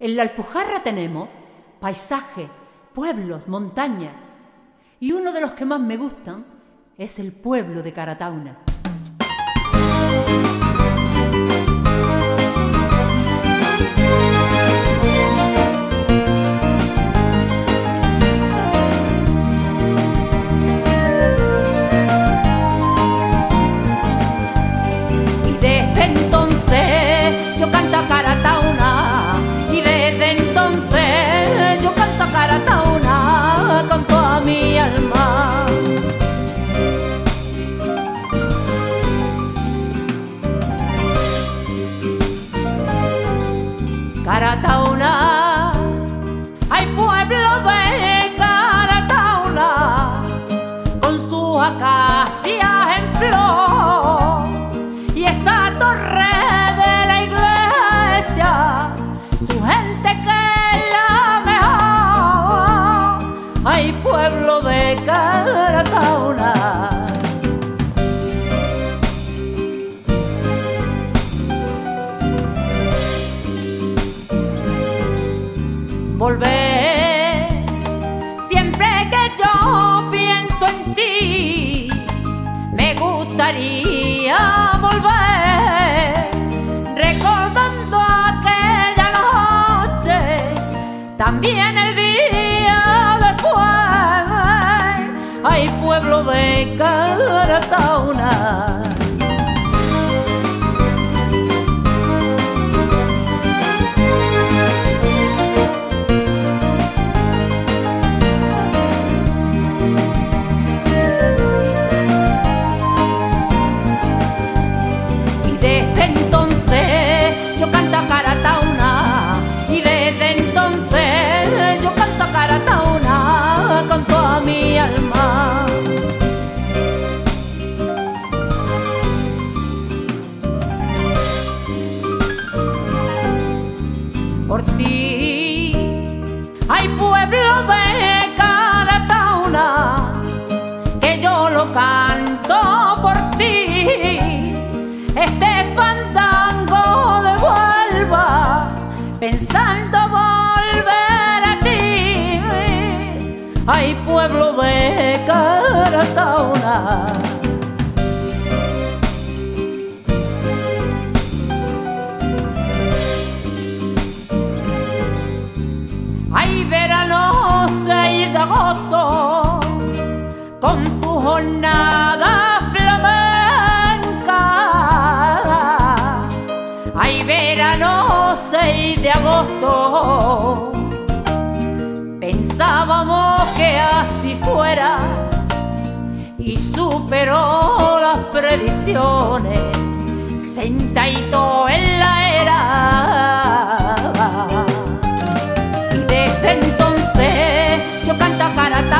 En la Alpujarra tenemos paisajes, pueblos, montañas. Y uno de los que más me gustan es el pueblo de Caratauna. Caratauna, volver. Siempre que yo pienso en ti, me gustaría volver. Recordando aquella noche, también el día después. Hay pueblo de Caratauna. Pueblo de Caratauna Que yo lo canto por ti este fandango de vuelva pensando volver a ti. Hay pueblo de Caratauna. Agosto con tu jornada flamenca. Hay verano 6 de agosto. Pensábamos que así fuera y superó las previsiones. Sentadito en la era. cara